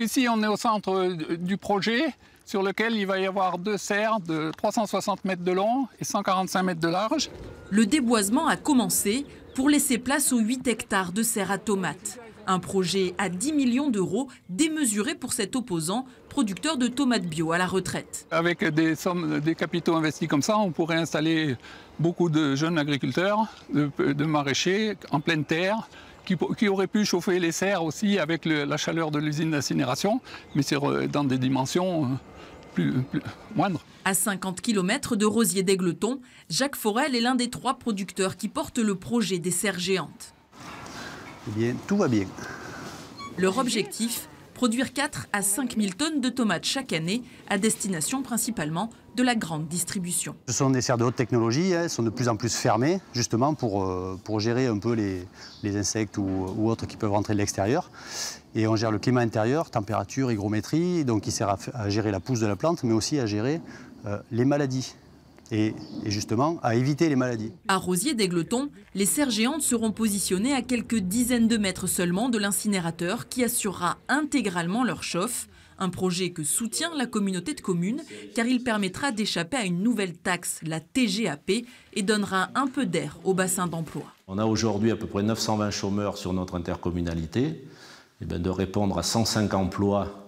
Ici, on est au centre du projet sur lequel il va y avoir deux serres de 360 mètres de long et 145 mètres de large. Le déboisement a commencé pour laisser place aux 8 hectares de serres à tomates. Un projet à 10 millions d'euros, démesuré pour cet opposant, producteur de tomates bio à la retraite. Avec des sommes, des capitaux investis comme ça, on pourrait installer beaucoup de jeunes agriculteurs, de, maraîchers en pleine terre, qui, auraient pu chauffer les serres aussi avec la chaleur de l'usine d'incinération, mais c'est dans des dimensions euh, plus, moindres. À 50 km de Rosier d'Aigleton, Jacques Forel est l'un des trois producteurs qui portent le projet des serres géantes. Eh bien, tout va bien. Leur objectif Produire 4 à 5 000 tonnes de tomates chaque année, à destination principalement de la grande distribution. Ce sont des serres de haute technologie, hein, elles sont de plus en plus fermées, justement pour, euh, gérer un peu les, insectes ou, autres qui peuvent rentrer de l'extérieur. Et on gère le climat intérieur, température, hygrométrie, donc qui sert à, à gérer la pousse de la plante, mais aussi à gérer euh, les maladies et, justement à éviter les maladies. À Rosier d'Aigleton, les serres géantes seront positionnées à quelques dizaines de mètres seulement de l'incinérateur qui assurera intégralement leur chauffe. Un projet que soutient la communauté de communes car il permettra d'échapper à une nouvelle taxe, la TGAP, et donnera un peu d'air au bassin d'emploi. On a aujourd'hui à peu près 920 chômeurs sur notre intercommunalité. Et eh bien de répondre à 105 emplois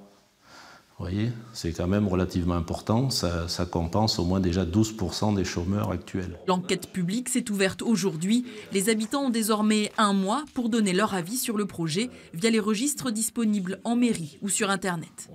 vous voyez, c'est quand même relativement important. Ça, ça, compense au moins déjà 12% des chômeurs actuels. L'enquête publique s'est ouverte aujourd'hui. Les habitants ont désormais un mois pour donner leur avis sur le projet via les registres disponibles en mairie ou sur Internet.